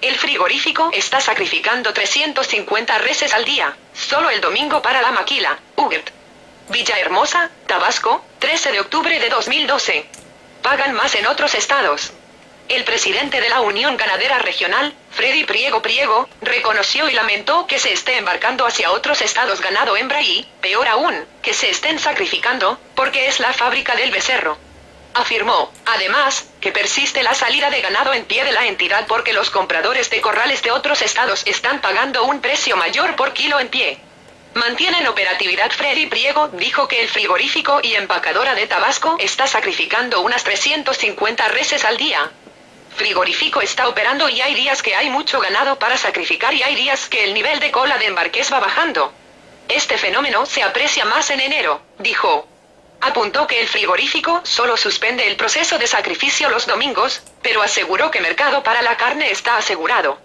El frigorífico está sacrificando 350 reses al día, solo el domingo para la maquila, Uget. Villahermosa, Tabasco, 13 de octubre de 2012. Pagan más en otros estados. El presidente de la Unión Ganadera Regional, Freddy Priego Priego, reconoció y lamentó que se esté embarcando hacia otros estados ganado hembra y, peor aún, que se estén sacrificando, porque es la fábrica del becerro. Afirmó, además, que persiste la salida de ganado en pie de la entidad porque los compradores de corrales de otros estados están pagando un precio mayor por kilo en pie. Mantienen operatividad Freddy Priego dijo que el frigorífico y empacadora de Tabasco está sacrificando unas 350 reses al día, frigorífico está operando y hay días que hay mucho ganado para sacrificar y hay días que el nivel de cola de embarques va bajando. Este fenómeno se aprecia más en enero, dijo. Apuntó que el frigorífico solo suspende el proceso de sacrificio los domingos, pero aseguró que mercado para la carne está asegurado.